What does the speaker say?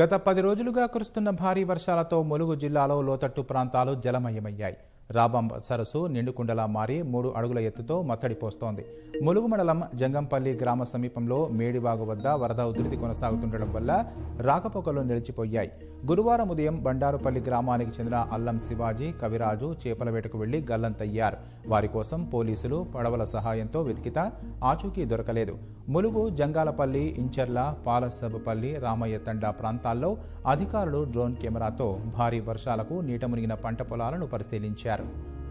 గత పది రోజులుగా కురుస్తున్న భారీ వర్షాలతో ములుగు జిల్లాలో లోతట్టు ప్రాంతాలు జలమయమయ్యాయి. రాబాంబ సరస్సు నిండుకుండలా మారి మూడు అడుగుల ఎత్తుతో మత్తడి పోస్తోంది. ములుగు మండలం జంగంపల్లి గ్రామ సమీపంలో మేడివాగు వద్ద వరద ఉధృతి కొనసాగుతుండడం వల్ల రాకపోకలు నిలిచిపోయాయి. గురువారం ఉదయం బండారుపల్లి గ్రామానికి చెందిన అల్లం శివాజీ కవిరాజు చేపల వేటకు వెళ్ళి గల్లంతయ్యారు. వారి కోసం పోలీసులు పడవల సహాయంతో వెతికితా ఆచూకీ దొరకలేదు. ములుగు జంగాలపల్లి ఇంచెర్ల పాలసబపల్లి రామయ్య తండా ప్రాంతాల్లో అధికారులు డ్రోన్ కెమెరాతో భారీ వర్షాలకు నీట మునిగిన పంట పొలాలను పరిశీలించారు. Claro.